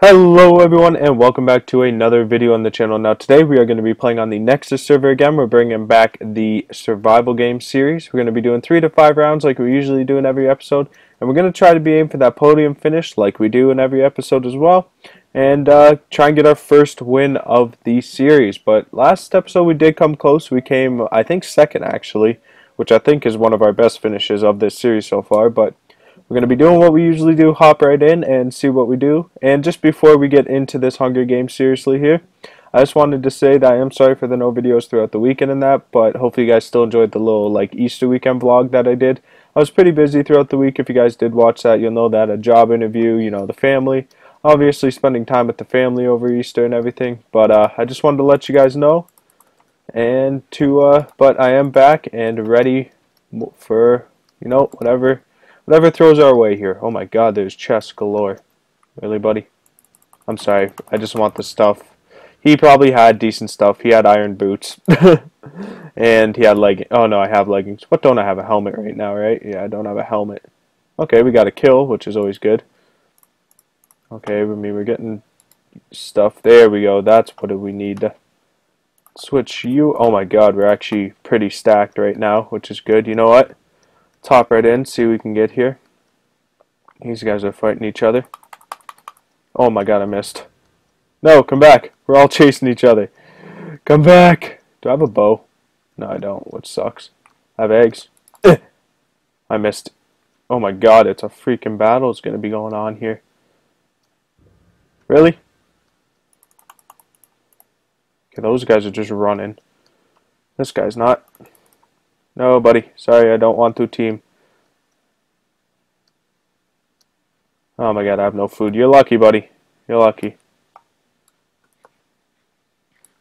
Hello everyone and welcome back to another video on the channel. Now today we are going to be playing on the Nexus server again. We're bringing back the survival game series. We're going to be doing 3 to 5 rounds like we usually do in every episode. And we're going to try to be aiming for that podium finish like we do in every episode as well. And uh, try and get our first win of the series. But last episode we did come close. We came I think second actually. Which I think is one of our best finishes of this series so far. But we're going to be doing what we usually do, hop right in and see what we do. And just before we get into this Hunger Games seriously here, I just wanted to say that I am sorry for the no videos throughout the weekend and that, but hopefully you guys still enjoyed the little like Easter weekend vlog that I did. I was pretty busy throughout the week. If you guys did watch that, you'll know that a job interview, you know, the family, obviously spending time with the family over Easter and everything. But uh, I just wanted to let you guys know. And to, uh, but I am back and ready for, you know, whatever Whatever throws our way here. Oh my god, there's chests galore. Really, buddy? I'm sorry. I just want the stuff. He probably had decent stuff. He had iron boots. and he had leggings. Oh no, I have leggings. What don't I have a helmet right now, right? Yeah, I don't have a helmet. Okay, we got a kill, which is always good. Okay, I mean, we're getting stuff. There we go. That's what we need switch you. Oh my god, we're actually pretty stacked right now, which is good. You know what? Top right in, see what we can get here. These guys are fighting each other. Oh my god, I missed. No, come back. We're all chasing each other. Come back. Do I have a bow? No, I don't, which sucks. I have eggs. Eh. I missed. Oh my god, it's a freaking battle It's going to be going on here. Really? Okay, those guys are just running. This guy's not. No, buddy. Sorry, I don't want to team. Oh my god, I have no food. You're lucky, buddy. You're lucky.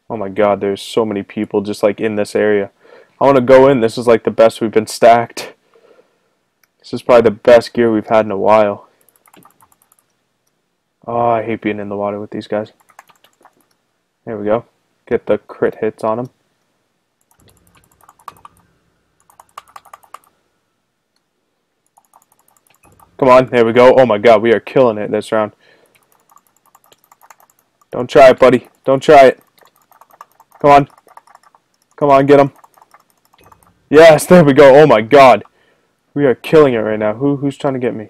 Oh my god, there's so many people just like in this area. I want to go in. This is like the best we've been stacked. This is probably the best gear we've had in a while. Oh, I hate being in the water with these guys. There we go. Get the crit hits on them. Come on, there we go. Oh my god, we are killing it this round. Don't try it, buddy. Don't try it. Come on. Come on, get him. Yes, there we go. Oh my god. We are killing it right now. Who Who's trying to get me?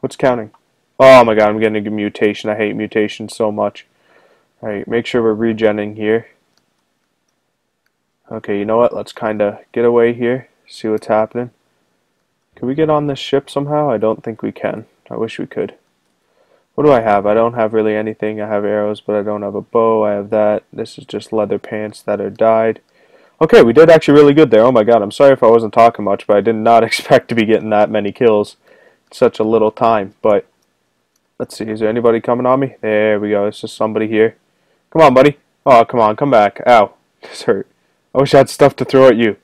What's counting? Oh my god, I'm getting a mutation. I hate mutations so much. Alright, make sure we're regenning here. Okay, you know what? Let's kind of get away here. See what's happening. Can we get on this ship somehow? I don't think we can. I wish we could. What do I have? I don't have really anything. I have arrows, but I don't have a bow. I have that. This is just leather pants that are dyed. Okay, we did actually really good there. Oh my god, I'm sorry if I wasn't talking much, but I did not expect to be getting that many kills in such a little time. But, let's see, is there anybody coming on me? There we go, it's just somebody here. Come on, buddy. Oh, come on, come back. Ow, this hurt. I wish I had stuff to throw at you.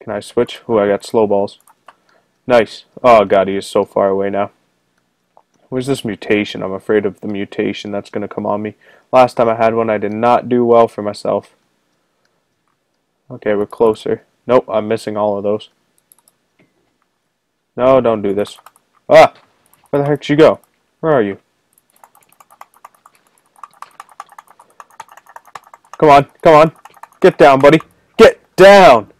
Can I switch? Oh, I got slow balls. Nice. Oh god, he is so far away now. Where's this mutation? I'm afraid of the mutation that's going to come on me. Last time I had one, I did not do well for myself. Okay, we're closer. Nope, I'm missing all of those. No, don't do this. Ah! Where the heck did you go? Where are you? Come on, come on. Get down, buddy. Get down!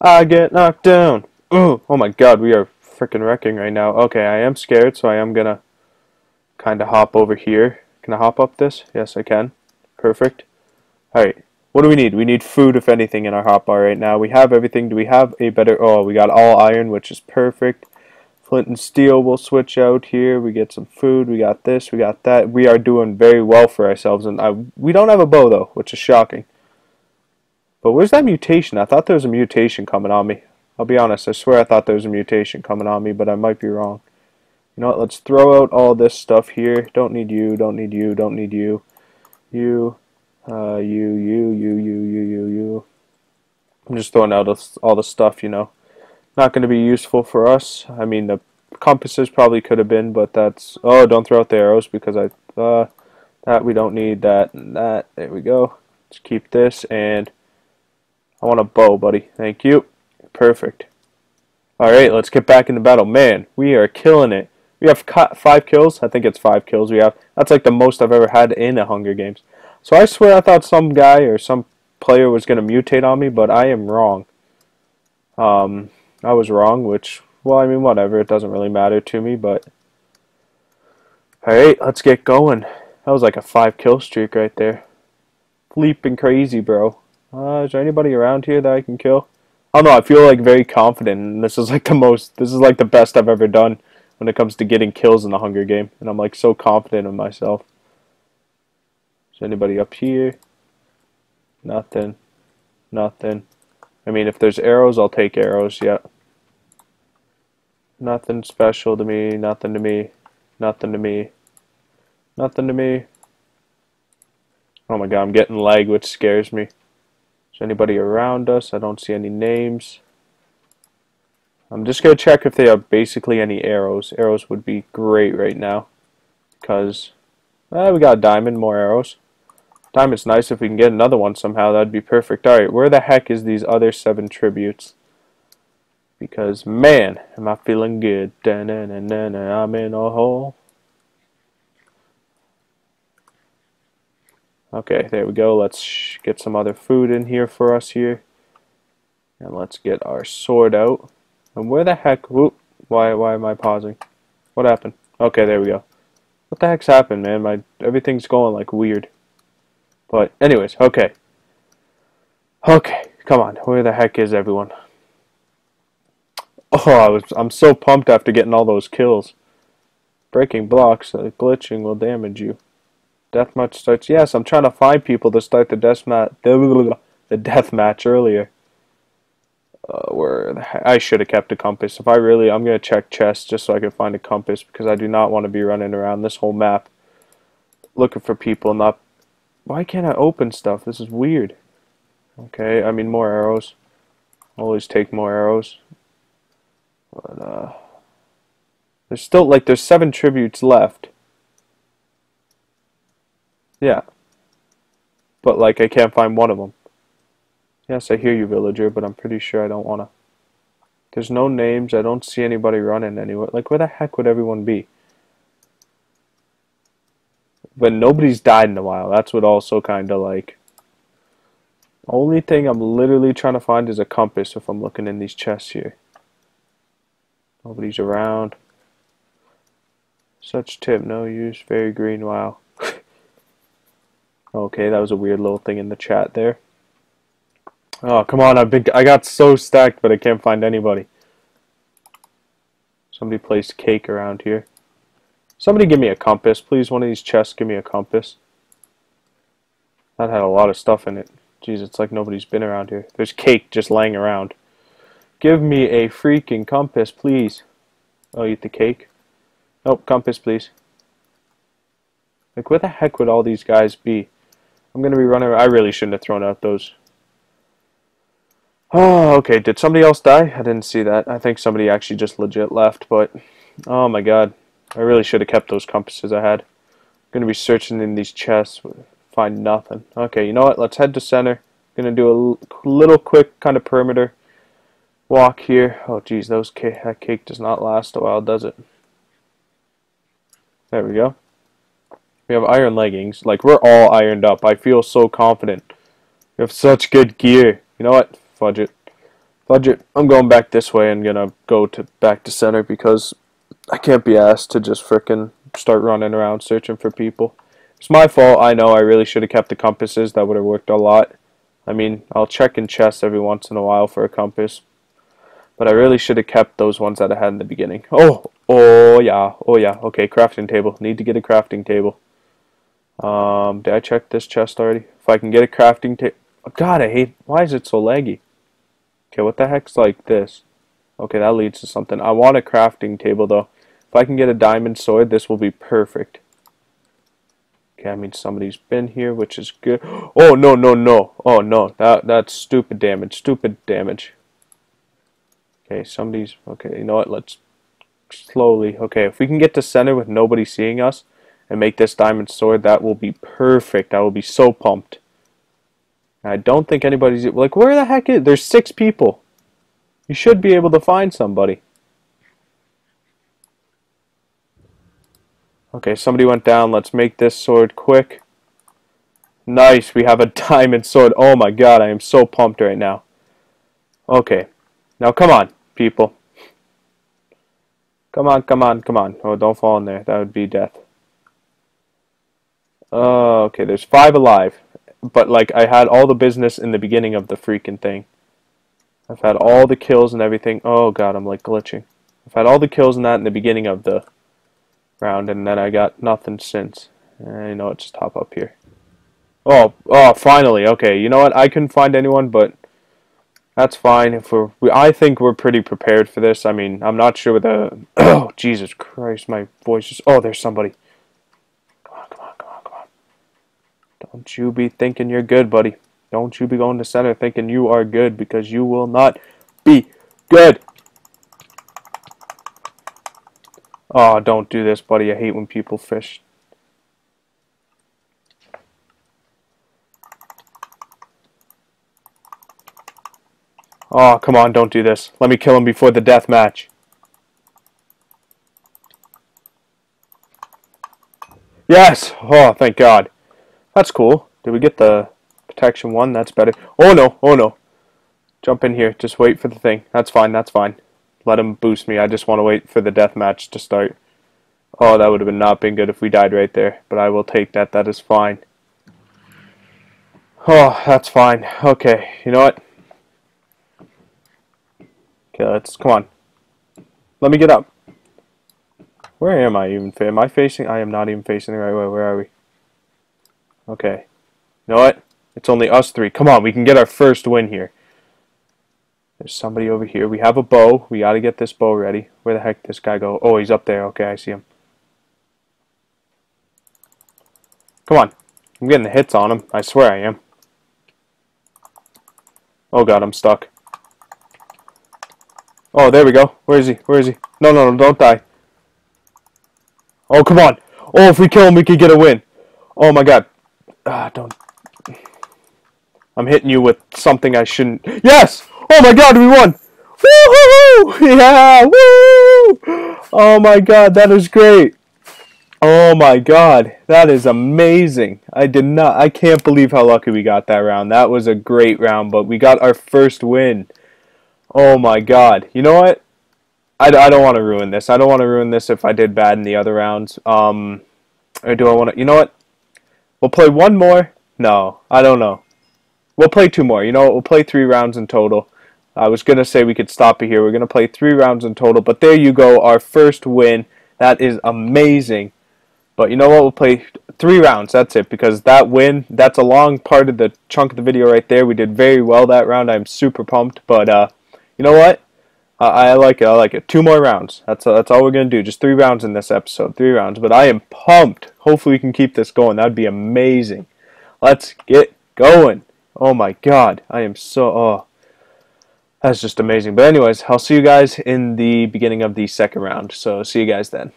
I get knocked down. Oh, oh my god, we are freaking wrecking right now. Okay, I am scared, so I am gonna kind of hop over here. Can I hop up this? Yes, I can. Perfect. Alright, what do we need? We need food, if anything, in our hotbar right now. We have everything. Do we have a better... Oh, we got all iron, which is perfect. Flint and steel will switch out here. We get some food. We got this. We got that. We are doing very well for ourselves. And I, we don't have a bow, though, which is shocking. But where's that mutation? I thought there was a mutation coming on me. I'll be honest, I swear I thought there was a mutation coming on me, but I might be wrong. You know what, let's throw out all this stuff here. Don't need you, don't need you, don't need you. You, uh, you, you, you, you, you, you, you. I'm just throwing out all the stuff, you know. Not going to be useful for us. I mean, the compasses probably could have been, but that's... Oh, don't throw out the arrows because I... Uh, that we don't need that and that. There we go. Let's keep this and... I want a bow, buddy. Thank you. Perfect. Alright, let's get back in the battle. Man, we are killing it. We have five kills. I think it's five kills we have. That's like the most I've ever had in a Hunger Games. So I swear I thought some guy or some player was going to mutate on me, but I am wrong. Um, I was wrong, which, well, I mean, whatever. It doesn't really matter to me, but... Alright, let's get going. That was like a five kill streak right there. Leaping crazy, bro. Uh, is there anybody around here that I can kill? I don't know, I feel like very confident, and this is like the most, this is like the best I've ever done when it comes to getting kills in the Hunger Game, and I'm like so confident in myself. Is anybody up here? Nothing. Nothing. I mean, if there's arrows, I'll take arrows, yeah. Nothing special to me, nothing to me, nothing to me, nothing to me. Oh my god, I'm getting lag, which scares me. Is anybody around us? I don't see any names. I'm just going to check if they have basically any arrows. Arrows would be great right now. Because, eh, we got a diamond, more arrows. Diamond's nice if we can get another one somehow. That'd be perfect. Alright, where the heck is these other seven tributes? Because, man, am I feeling good. Da -na -na -na I'm in a hole. Okay, there we go. Let's get some other food in here for us here. And let's get our sword out. And where the heck... Whoop, why, why am I pausing? What happened? Okay, there we go. What the heck's happened, man? My Everything's going like weird. But anyways, okay. Okay, come on. Where the heck is everyone? Oh, I was, I'm so pumped after getting all those kills. Breaking blocks, uh, glitching will damage you. Deathmatch starts. Yes, I'm trying to find people to start the death match. The death match earlier. Uh, where I should have kept a compass. If I really, I'm gonna check chests just so I can find a compass because I do not want to be running around this whole map looking for people. Not. Why can't I open stuff? This is weird. Okay, I mean more arrows. Always take more arrows. But uh, there's still like there's seven tributes left. Yeah. But, like, I can't find one of them. Yes, I hear you, villager, but I'm pretty sure I don't want to. There's no names. I don't see anybody running anywhere. Like, where the heck would everyone be? But nobody's died in a while. That's what also kind of, like... Only thing I'm literally trying to find is a compass if I'm looking in these chests here. Nobody's around. Such tip, no use, very green, wow. Okay, that was a weird little thing in the chat there. Oh, come on, I've been I got so stacked, but I can't find anybody. Somebody placed cake around here. Somebody give me a compass, please. One of these chests give me a compass. That had a lot of stuff in it. Jeez, it's like nobody's been around here. There's cake just laying around. Give me a freaking compass, please. I'll eat the cake. Nope, compass, please. Like, where the heck would all these guys be? I'm going to be running. I really shouldn't have thrown out those. Oh, okay. Did somebody else die? I didn't see that. I think somebody actually just legit left, but oh my god. I really should have kept those compasses I had. I'm going to be searching in these chests. Find nothing. Okay, you know what? Let's head to center. Going to do a little quick kind of perimeter walk here. Oh, geez, those cake, that cake does not last a while, does it? There we go. We have iron leggings. Like, we're all ironed up. I feel so confident. We have such good gear. You know what? Fudge it. Fudge it. I'm going back this way and gonna go to back to center because I can't be asked to just frickin' start running around searching for people. It's my fault. I know I really should have kept the compasses. That would have worked a lot. I mean, I'll check in chests every once in a while for a compass. But I really should have kept those ones that I had in the beginning. Oh, oh yeah, oh yeah. Okay, crafting table. Need to get a crafting table. Um, did I check this chest already? If I can get a crafting table. Oh, God, I hate. Why is it so laggy? Okay, what the heck's like this? Okay, that leads to something. I want a crafting table though. If I can get a diamond sword, this will be perfect. Okay, I mean somebody's been here, which is good. Oh no no no! Oh no, that that's stupid damage. Stupid damage. Okay, somebody's okay. You know what? Let's slowly. Okay, if we can get to center with nobody seeing us, and make this diamond sword, that will be perfect. I will be so pumped. I don't think anybody's like where the heck is there's six people. You should be able to find somebody. Okay, somebody went down. Let's make this sword quick. Nice, we have a diamond sword. Oh my god, I am so pumped right now. Okay, now come on, people. Come on, come on, come on. Oh, don't fall in there. That would be death. Uh, okay, there's five alive. But, like, I had all the business in the beginning of the freaking thing. I've had all the kills and everything. Oh, God, I'm, like, glitching. I've had all the kills and that in the beginning of the round, and then I got nothing since. I know it's just hop up here. Oh, oh, finally. Okay, you know what? I couldn't find anyone, but that's fine. If we're, we, I think we're pretty prepared for this. I mean, I'm not sure with the. Oh, Jesus Christ, my voice is. Oh, there's somebody. Come on, come on, come on, come on. Don't you be thinking you're good, buddy. Don't you be going to center thinking you are good because you will not be good. Oh, don't do this, buddy. I hate when people fish. Oh, come on, don't do this. Let me kill him before the death match. Yes! Oh, thank God. That's cool. Did we get the protection one? That's better. Oh, no. Oh, no. Jump in here. Just wait for the thing. That's fine. That's fine. Let him boost me. I just want to wait for the death match to start. Oh, that would have been not been good if we died right there. But I will take that. That is fine. Oh, that's fine. Okay. You know what? Okay, let's, come on. Let me get up. Where am I even? Am I facing? I am not even facing the right way. Where are we? Okay. You know what? It's only us three. Come on, we can get our first win here. There's somebody over here. We have a bow. We gotta get this bow ready. Where the heck did this guy go? Oh, he's up there. Okay, I see him. Come on. I'm getting the hits on him. I swear I am. Oh god, I'm stuck. Oh, there we go. Where is he? Where is he? No, no, no, don't die. Oh, come on. Oh, if we kill him, we could get a win. Oh, my God. Ah, don't. I'm hitting you with something I shouldn't. Yes! Oh, my God, we won! Woo! Yeah! Woo! Oh, my God, that is great. Oh, my God. That is amazing. I did not... I can't believe how lucky we got that round. That was a great round, but we got our first win. Oh my god. You know what? I, I don't want to ruin this. I don't want to ruin this if I did bad in the other rounds. Um, or do I want to... You know what? We'll play one more. No, I don't know. We'll play two more. You know? We'll play three rounds in total. I was going to say we could stop it here. We're going to play three rounds in total. But there you go. Our first win. That is amazing. But you know what? We'll play three rounds. That's it. Because that win, that's a long part of the chunk of the video right there. We did very well that round. I'm super pumped. But, uh you know what? I, like it. I like it. Two more rounds. That's that's all we're gonna do. Just three rounds in this episode. Three rounds. But I am pumped. Hopefully we can keep this going. That'd be amazing. Let's get going. Oh my god. I am so oh that's just amazing. But anyways, I'll see you guys in the beginning of the second round. So see you guys then.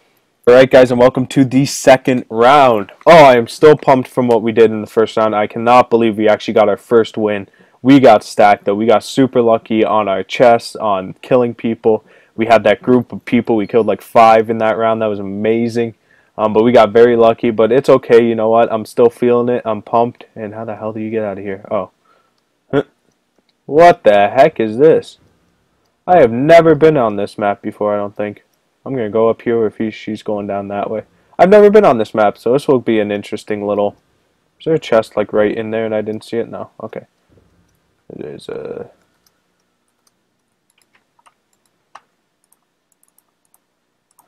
Alright guys and welcome to the second round. Oh I am still pumped from what we did in the first round. I cannot believe we actually got our first win we got stacked though. We got super lucky on our chests, on killing people. We had that group of people. We killed like five in that round. That was amazing. Um, but we got very lucky. But it's okay. You know what? I'm still feeling it. I'm pumped. And how the hell do you get out of here? Oh. What the heck is this? I have never been on this map before, I don't think. I'm going to go up here if he, she's going down that way. I've never been on this map, so this will be an interesting little... Is there a chest like right in there and I didn't see it? No. Okay. There's a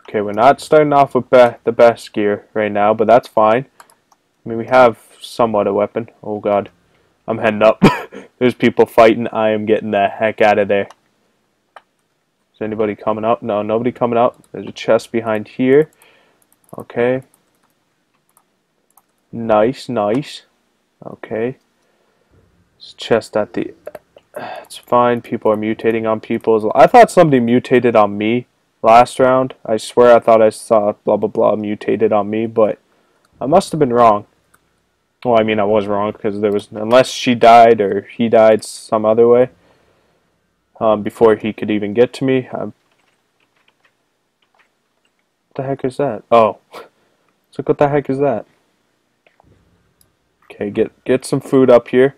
Okay, we're not starting off with be the best gear right now, but that's fine. I mean, we have somewhat a weapon. Oh god. I'm heading up. There's people fighting. I am getting the heck out of there. Is anybody coming up? No, nobody coming up. There's a chest behind here. Okay. Nice, nice. Okay chest at the... It's fine. People are mutating on people. I thought somebody mutated on me last round. I swear I thought I saw blah blah blah mutated on me, but I must have been wrong. Well, I mean, I was wrong because there was unless she died or he died some other way um, before he could even get to me. I'm, what the heck is that? Oh, so what the heck is that? Okay, get get some food up here.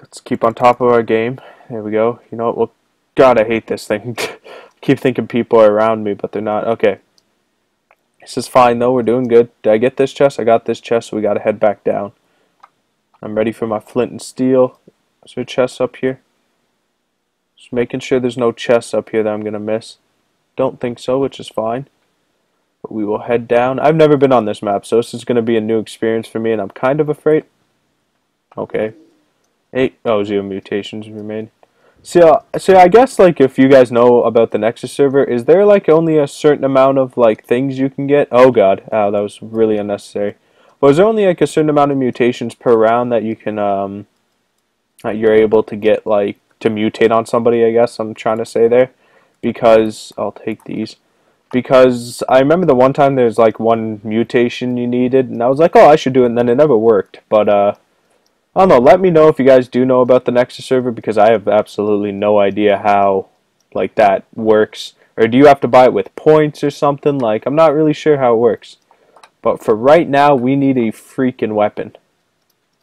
Let's keep on top of our game. There we go. You know what? Well, God, I hate this thing. keep thinking people are around me, but they're not. Okay. This is fine, though. We're doing good. Did I get this chest? I got this chest, so we got to head back down. I'm ready for my flint and steel. Is there chests up here? Just making sure there's no chests up here that I'm going to miss. Don't think so, which is fine. But we will head down. I've never been on this map, so this is going to be a new experience for me, and I'm kind of afraid. Okay. Eight. Oh, zero mutations remain. Uh, see, I guess like if you guys know about the Nexus server, is there like only a certain amount of like things you can get? Oh God, oh, that was really unnecessary. Is there only like a certain amount of mutations per round that you can um, that you're able to get like to mutate on somebody? I guess I'm trying to say there, because I'll take these. Because I remember the one time there's like one mutation you needed, and I was like, oh, I should do it, and then it never worked. But uh, I don't know. Let me know if you guys do know about the Nexus server because I have absolutely no idea how like that works. Or do you have to buy it with points or something? Like I'm not really sure how it works. But for right now, we need a freaking weapon.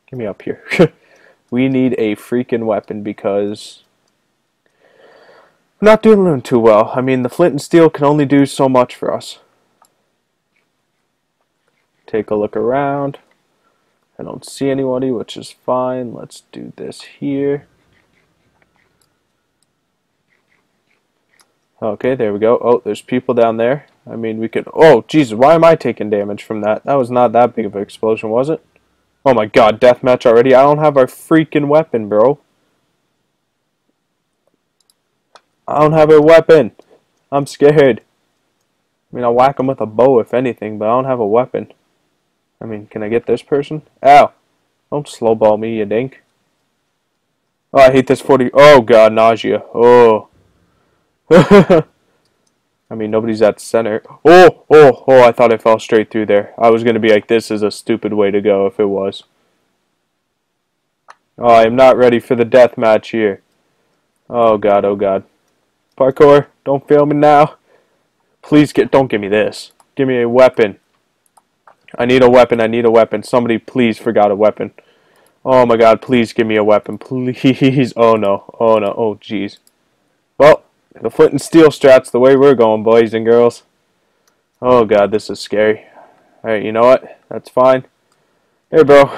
Get me up here. we need a freaking weapon because not doing too well. I mean, the flint and steel can only do so much for us. Take a look around. I don't see anybody, which is fine. Let's do this here. Okay, there we go. Oh, there's people down there. I mean, we could... Oh, Jesus, why am I taking damage from that? That was not that big of an explosion, was it? Oh my god, deathmatch already? I don't have our freaking weapon, bro. I don't have a weapon. I'm scared. I mean, I'll whack him with a bow if anything, but I don't have a weapon. I mean, can I get this person? Ow! Don't slowball me, you dink. Oh, I hate this 40. Oh, God, nausea. Oh. I mean, nobody's at center. Oh, oh, oh, I thought I fell straight through there. I was going to be like, this is a stupid way to go if it was. Oh, I am not ready for the death match here. Oh, God, oh, God. Parkour, don't fail me now. Please get, don't give me this. Give me a weapon. I need a weapon. I need a weapon. Somebody please forgot a weapon. Oh my god, please give me a weapon. Please. Oh no. Oh no. Oh jeez. Well, the flint and steel strats the way we're going, boys and girls. Oh god, this is scary. Alright, you know what? That's fine. Hey, bro.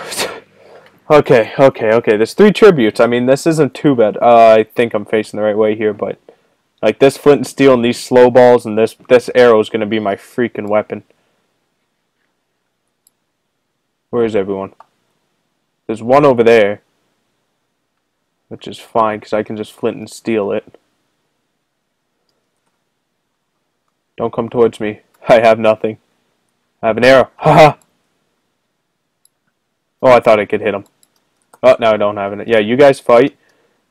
okay, okay, okay. There's three tributes. I mean, this isn't too bad. Uh, I think I'm facing the right way here, but... Like, this flint and steel and these slow balls and this, this arrow is going to be my freaking weapon. Where is everyone? There's one over there. Which is fine, because I can just flint and steel it. Don't come towards me. I have nothing. I have an arrow. Haha! oh, I thought I could hit him. Oh, now I don't have it. Yeah, you guys fight.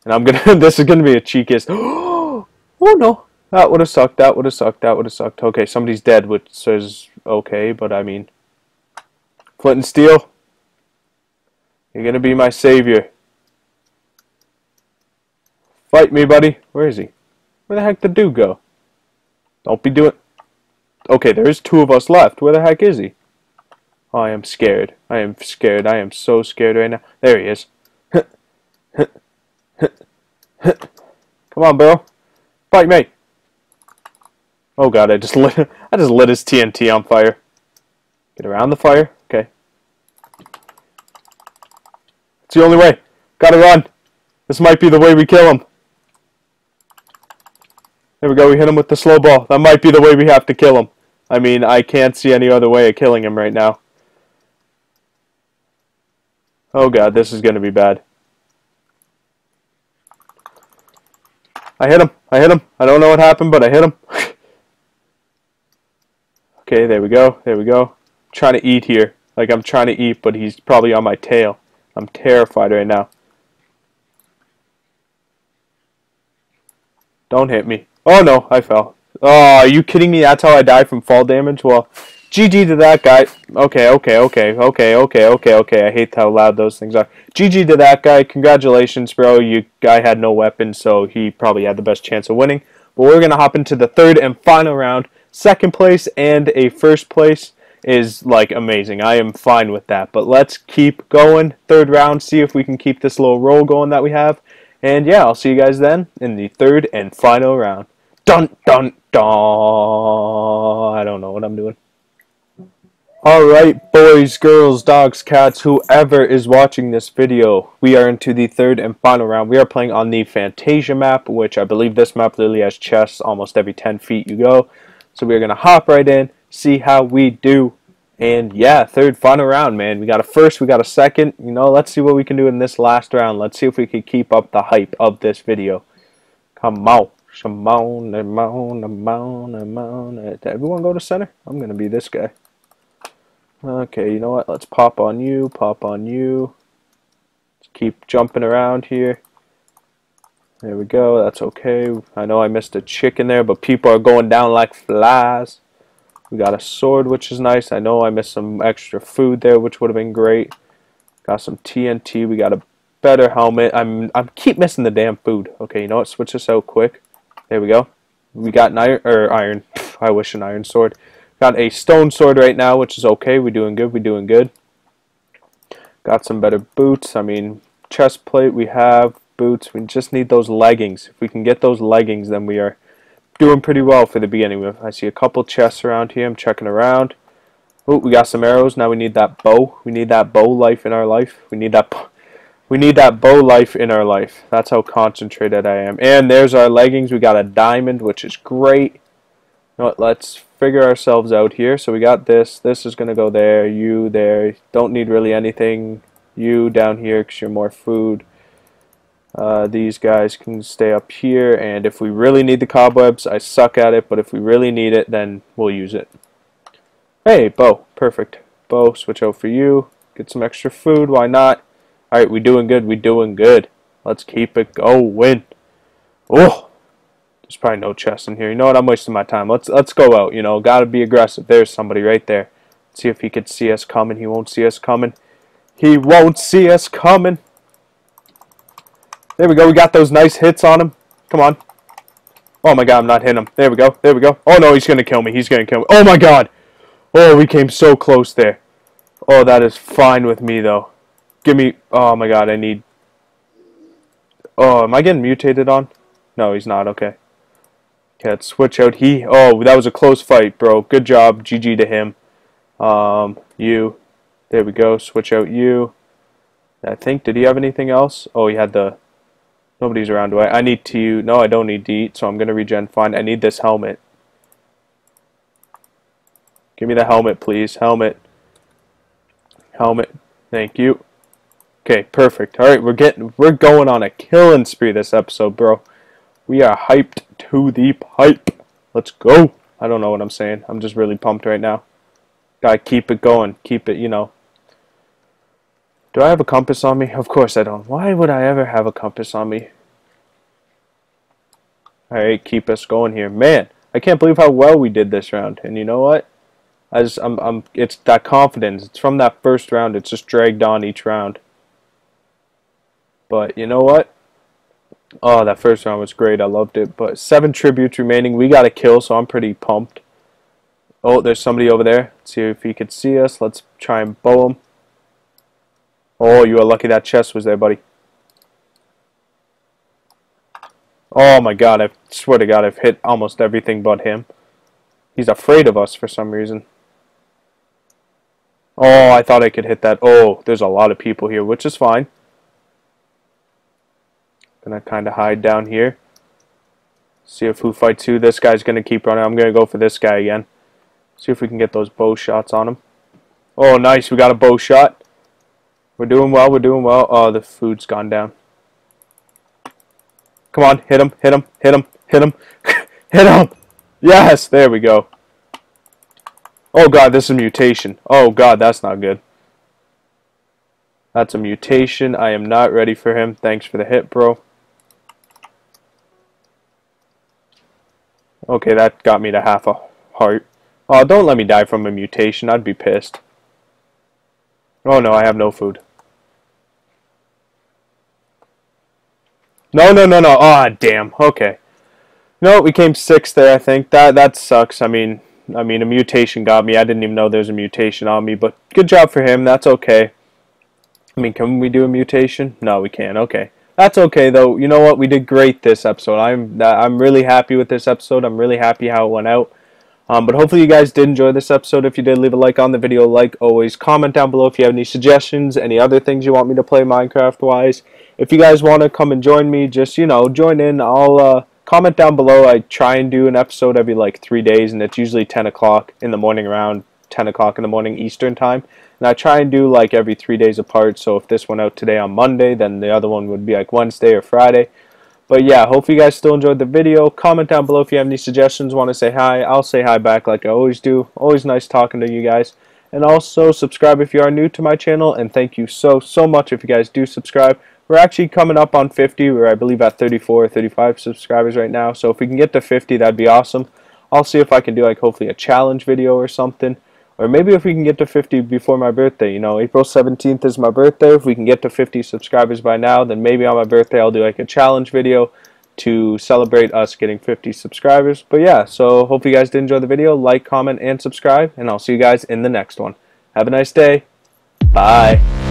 And I'm gonna, this is gonna be a cheekiest. oh, no. That would have sucked. That would have sucked. That would have sucked. Okay, somebody's dead, which says okay, but I mean... Flint and Steel, you're going to be my savior. Fight me, buddy. Where is he? Where the heck did dude go? Don't be doing... Okay, there's two of us left. Where the heck is he? Oh, I am scared. I am scared. I am so scared right now. There he is. Come on, bro. Fight me. Oh god, I just lit I just lit his TNT on fire. Get around the fire. Okay. It's the only way. Gotta run. This might be the way we kill him. There we go. We hit him with the slow ball. That might be the way we have to kill him. I mean, I can't see any other way of killing him right now. Oh god, this is going to be bad. I hit him. I hit him. I don't know what happened, but I hit him. okay, there we go. There we go trying to eat here. Like I'm trying to eat, but he's probably on my tail. I'm terrified right now. Don't hit me. Oh no, I fell. Oh, are you kidding me? That's how I died from fall damage? Well, GG to that guy. Okay, okay, okay, okay, okay, okay, okay. I hate how loud those things are. GG to that guy. Congratulations, bro. You guy had no weapon, so he probably had the best chance of winning. But we're going to hop into the third and final round. Second place and a first place. Is like amazing. I am fine with that. But let's keep going. Third round, see if we can keep this little roll going that we have. And yeah, I'll see you guys then in the third and final round. Dun dun dun. I don't know what I'm doing. Alright, boys, girls, dogs, cats, whoever is watching this video, we are into the third and final round. We are playing on the Fantasia map, which I believe this map literally has chests almost every 10 feet you go. So we're going to hop right in, see how we do. And yeah, third final round, man. We got a first, we got a second. You know, let's see what we can do in this last round. Let's see if we can keep up the hype of this video. Come on. Shimon, Amon, Amon, Amon. Everyone go to center? I'm going to be this guy. Okay, you know what? Let's pop on you, pop on you. Let's keep jumping around here. There we go. That's okay. I know I missed a chicken there, but people are going down like flies. We got a sword, which is nice. I know I missed some extra food there, which would have been great. Got some TNT. We got a better helmet. I'm I keep missing the damn food. Okay, you know what? Switch this out quick. There we go. We got an er, iron or iron. I wish an iron sword. Got a stone sword right now, which is okay. We're doing good. We're doing good. Got some better boots. I mean, chest plate we have. Boots. We just need those leggings. If we can get those leggings, then we are doing pretty well for the beginning. I see a couple chests around here. I'm checking around. Oh, we got some arrows. Now we need that bow. We need that bow life in our life. We need that we need that bow life in our life. That's how concentrated I am. And there's our leggings. We got a diamond, which is great. Let's figure ourselves out here. So we got this. This is going to go there. You there. Don't need really anything. You down here because you're more food. Uh, these guys can stay up here. And if we really need the cobwebs, I suck at it. But if we really need it, then we'll use it. Hey, bow, Perfect. Bow, switch out for you. Get some extra food. Why not? Alright, we doing good. We doing good. Let's keep it going. Oh, there's probably no chest in here. You know what? I'm wasting my time. Let's let's go out. You know, gotta be aggressive. There's somebody right there. Let's see if he could see us coming. He won't see us coming. He won't see us coming. There we go. We got those nice hits on him. Come on. Oh my god, I'm not hitting him. There we go. There we go. Oh no, he's gonna kill me. He's gonna kill me. Oh my god. Oh, we came so close there. Oh, that is fine with me though. Give me. Oh my god, I need. Oh, am I getting mutated on? No, he's not. Okay. Okay, let's switch out. He, oh, that was a close fight, bro. Good job. GG to him. Um, you. There we go. Switch out you. I think, did he have anything else? Oh, he had the, nobody's around. Do I? I need to, no, I don't need to eat, so I'm going to regen fine. I need this helmet. Give me the helmet, please. Helmet. Helmet. Thank you. Okay, perfect. All right, we're getting, we're going on a killing spree this episode, bro. We are hyped to the pipe. Let's go. I don't know what I'm saying. I'm just really pumped right now. Gotta keep it going. Keep it, you know. Do I have a compass on me? Of course I don't. Why would I ever have a compass on me? Alright, keep us going here. Man, I can't believe how well we did this round. And you know what? I just, I'm, I'm, it's that confidence. It's from that first round. It's just dragged on each round. But you know what? Oh, that first round was great. I loved it. But seven tributes remaining. We got a kill, so I'm pretty pumped. Oh, there's somebody over there. Let's see if he could see us. Let's try and bow him. Oh, you are lucky that chest was there, buddy. Oh my god, I swear to god, I've hit almost everything but him. He's afraid of us for some reason. Oh, I thought I could hit that. Oh, there's a lot of people here, which is fine. Gonna kind of hide down here. See if who fights who. This guy's gonna keep running. I'm gonna go for this guy again. See if we can get those bow shots on him. Oh, nice. We got a bow shot. We're doing well. We're doing well. Oh, the food's gone down. Come on. Hit him. Hit him. Hit him. Hit him. hit him. Yes. There we go. Oh, God. This is a mutation. Oh, God. That's not good. That's a mutation. I am not ready for him. Thanks for the hit, bro. Okay, that got me to half a heart. Oh, don't let me die from a mutation. I'd be pissed. Oh no, I have no food. No, no, no, no. Ah, oh, damn. Okay. No, we came sixth there, I think. That that sucks. I mean, I mean, a mutation got me. I didn't even know there's a mutation on me, but good job for him. That's okay. I mean, can we do a mutation? No, we can't. Okay. That's okay though. You know what? We did great this episode. I'm I'm really happy with this episode. I'm really happy how it went out. Um, but hopefully you guys did enjoy this episode. If you did, leave a like on the video. Like always, comment down below if you have any suggestions, any other things you want me to play Minecraft wise. If you guys want to come and join me, just you know, join in. I'll uh, comment down below. I try and do an episode every like three days, and it's usually 10 o'clock in the morning, around 10 o'clock in the morning Eastern time. And I try and do like every three days apart. So if this went out today on Monday, then the other one would be like Wednesday or Friday. But yeah, hope you guys still enjoyed the video. Comment down below if you have any suggestions, want to say hi. I'll say hi back like I always do. Always nice talking to you guys. And also subscribe if you are new to my channel. And thank you so, so much if you guys do subscribe. We're actually coming up on 50. We're, I believe, at 34 or 35 subscribers right now. So if we can get to 50, that'd be awesome. I'll see if I can do, like, hopefully a challenge video or something. Or maybe if we can get to 50 before my birthday. You know, April 17th is my birthday. If we can get to 50 subscribers by now, then maybe on my birthday I'll do, like, a challenge video to celebrate us getting 50 subscribers. But yeah, so hope you guys did enjoy the video. Like, comment, and subscribe. And I'll see you guys in the next one. Have a nice day. Bye.